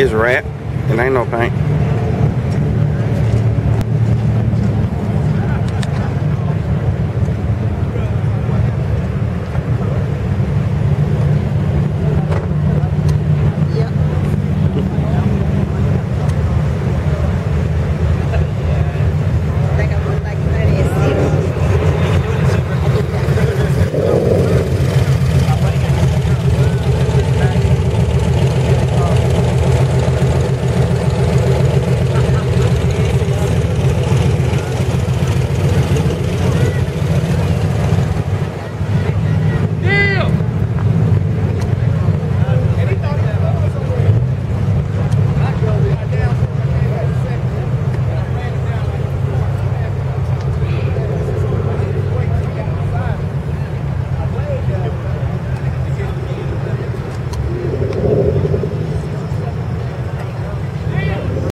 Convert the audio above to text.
It's wrapped. It ain't no paint.